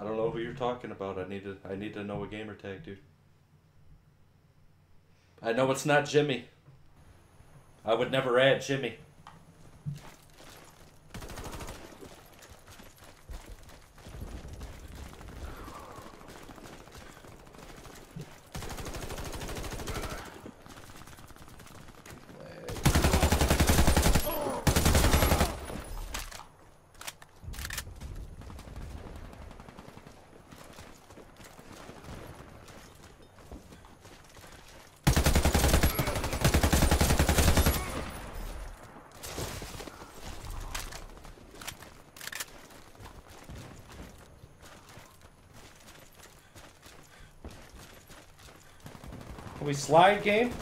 I don't know who you're talking about. I need to. I need to know a gamer tag, dude. I know it's not Jimmy. I would never add Jimmy. Slide game?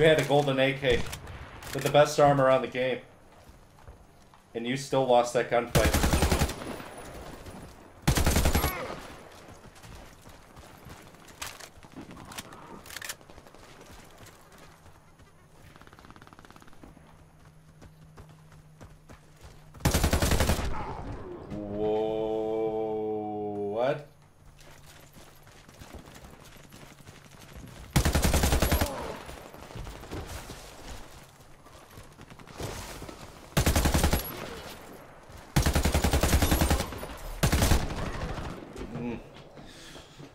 You had a golden AK with the best armor on the game. And you still lost that gunfight.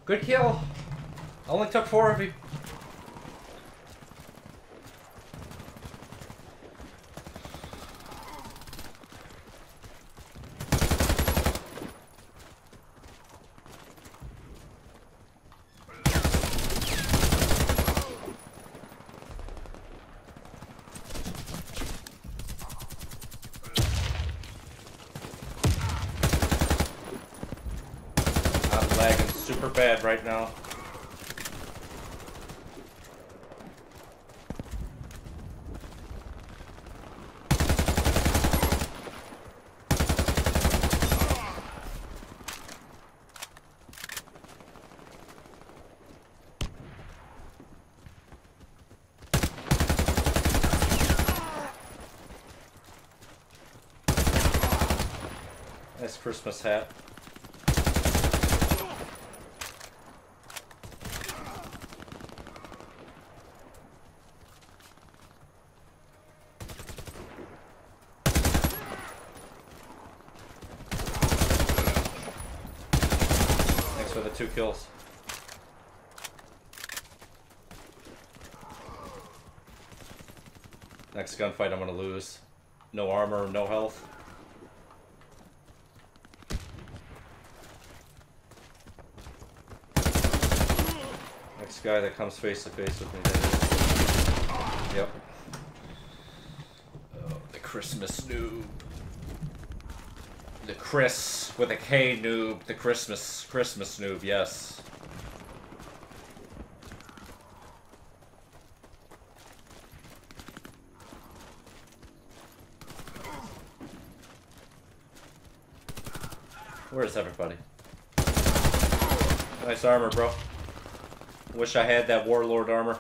Good kill. Only took four of you. I'm lagging super bad right now. Nice Christmas hat. Two kills. Next gunfight I'm gonna lose. No armor, no health. Next guy that comes face to face with me. Yep. Oh, the Christmas noob. The Chris with a K noob. The Christmas Christmas noob. Yes. Where's everybody? Nice armor, bro. Wish I had that warlord armor.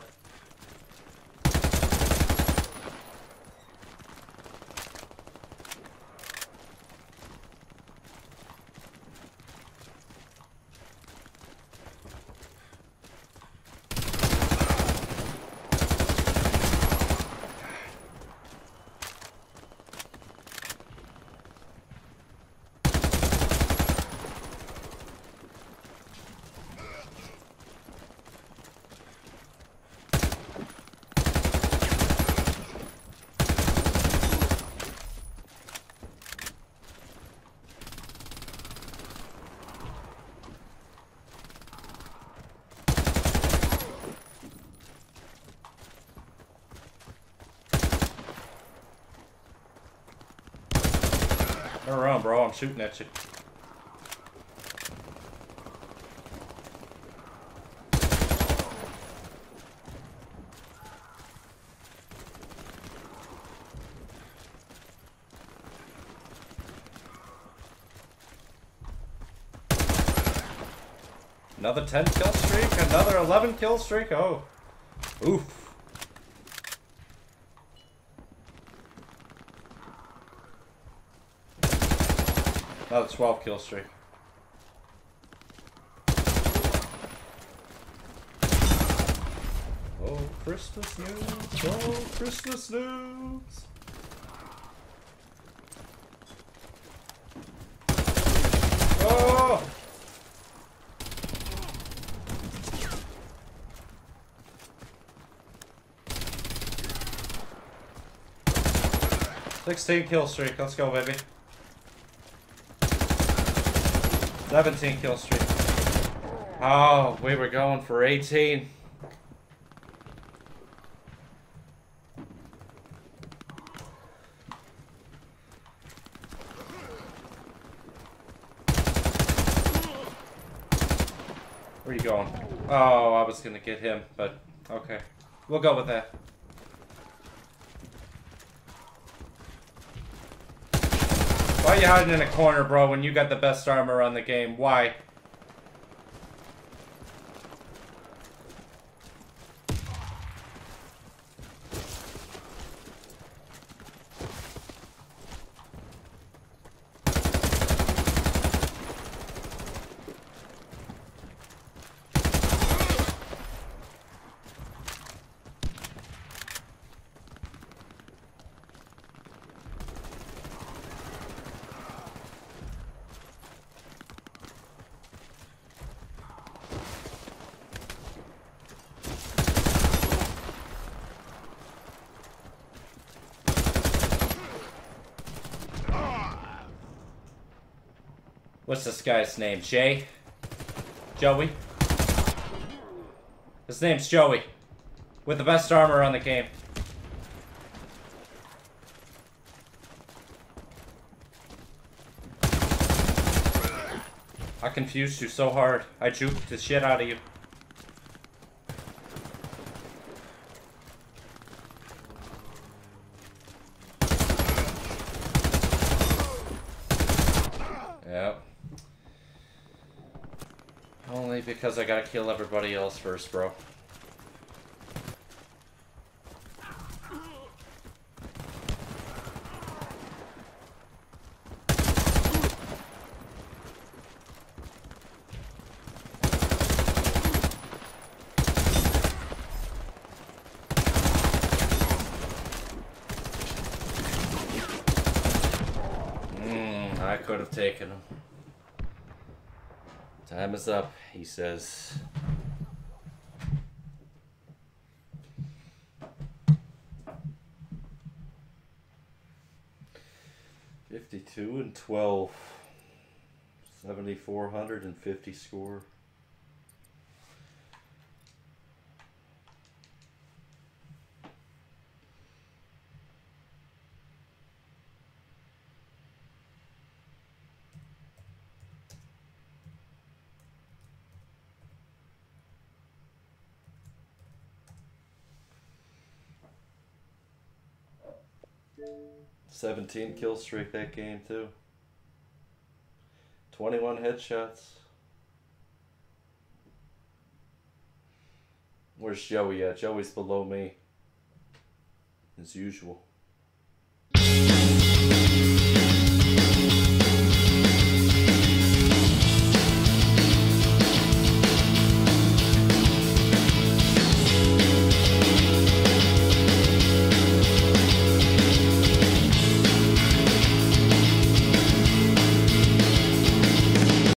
around, bro. I'm shooting at you. Another 10 kill streak, another 11 kill streak, oh. Oof. Another 12 kill streak. Oh, Christmas news. Oh, Christmas news. Oh! Sixteen kill streak. Let's go, baby. Seventeen kill streak. Oh, we were going for eighteen. Where are you going? Oh, I was gonna get him, but okay. We'll go with that. Are you hiding in a corner, bro, when you got the best armor on the game? Why? What's this guy's name? Jay? Joey? His name's Joey. With the best armor on the game. I confused you so hard. I juked the shit out of you. Yep. Only because I gotta kill everybody else first, bro. Mm, I could have taken him. Time is up, he says. Fifty-two and twelve. Seventy-four hundred and fifty score. Seventeen kill streak that game too. Twenty-one headshots. Where's Joey at? Joey's below me. As usual.